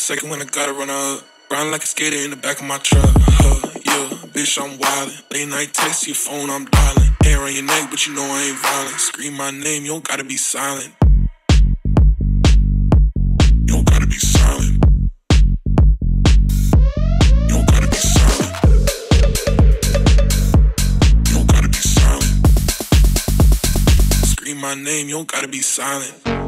second when I gotta run up. Riding like a skater in the back of my truck. Uh, yeah, bitch, I'm wildin'. Late night text your phone, I'm dialing. Hair on your neck, but you know I ain't violent. Scream my name, you don't gotta be silent. You don't gotta be silent. My name, you don't gotta be silent.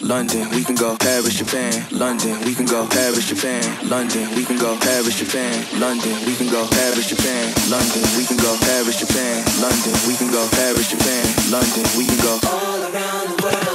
London, we can go. Paris, Japan, London, we can go. Paris, Japan, London, we can go. Paris, Japan, London, we can go. Paris, Japan, London, we can go. Paris, Japan, London, we can go. Paris, Japan, London, we can go. All around the world.